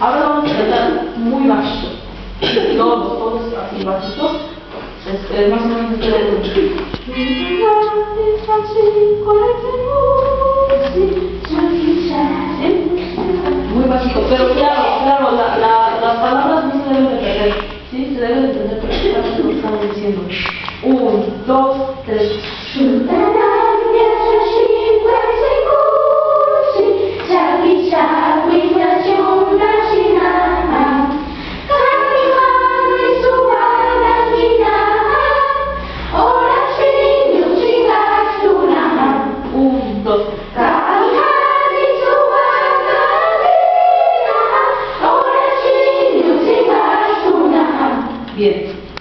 Ahora vamos a cantar muy bajito. Todos, todos así bajitos. Este, más o menos ustedes. Muy bajito, pero claro, claro, las palabras no se deben de perder. Sí, se deben entender perfectamente lo que estamos diciendo. Un, dos, tres. Bien.